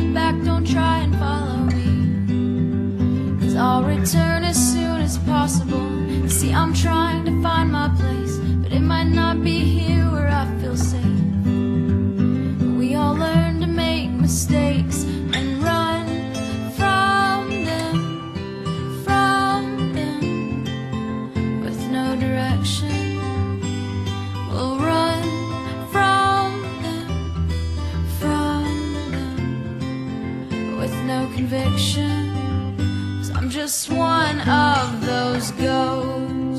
back, don't try and follow me. Cause I'll return as soon as possible. See, I'm trying to find my place, but it might not be here where I feel safe. We all learn to make mistakes and run from them, from them, with no direction. Conviction. i I'm just one of those ghosts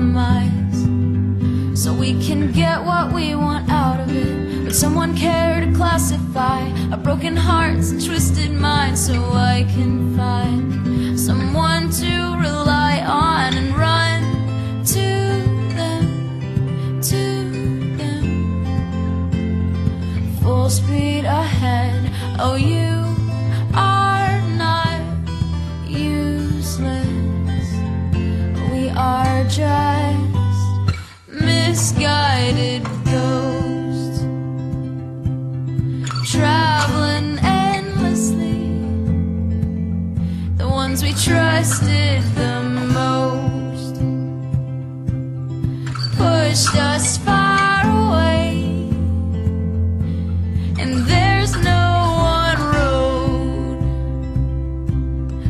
compromise. So we can get what we want out of it. Would someone care to classify our broken hearts and twisted minds so I can find someone to rely on and run to them, to them. Full speed ahead. Oh, you are not useless. We are just trusted the most pushed us far away, and there's no one road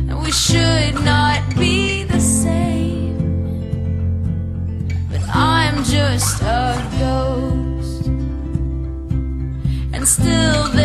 that we should not be the same. But I'm just a ghost, and still.